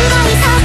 いさ